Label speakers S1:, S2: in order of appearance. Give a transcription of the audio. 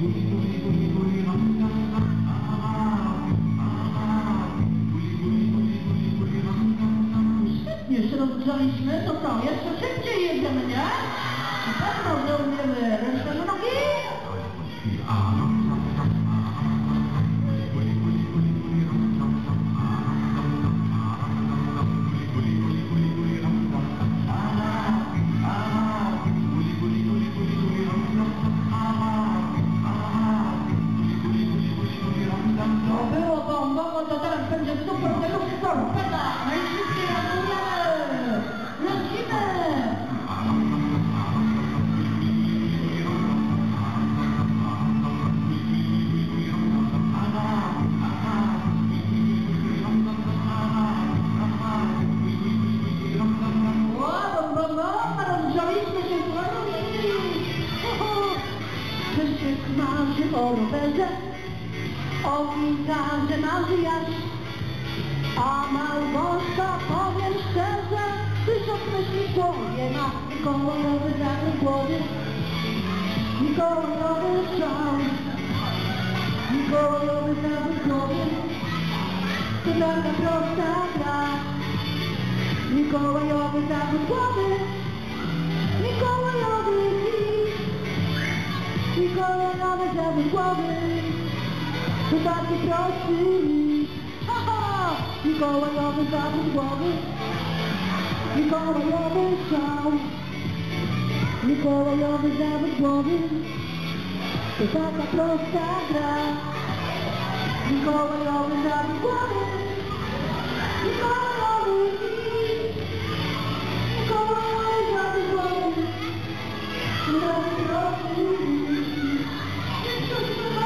S1: Się
S2: rozgrzaliśmy, to co, jeszcze szybciej jedziemy, nie? Na pewno, że umiemy.
S1: Do
S2: bombón, vamos a tratar de super deluxe torpeta. oh, Lecimy. Ło, bom, bom, bom, rozgrzaliśmy się w Krzysiek marzy o rowerze, o gitarze marzy Jaś, a Małgorzata, powiem szczerze, tysiąc myśli głowie ma Mikołajowy w głowie, Mikołajowy strzał, Mikołajowy w głowie, to taka prosta gra, Mikołajowy w głowie, Mikołajowy hit. Mikołajowy zawód głowy Without your trusting Ha ha! You go and love and love and love You go and love and shout You go and love and love and love Without the prostagrar You go and love and love and love You go and Thank you.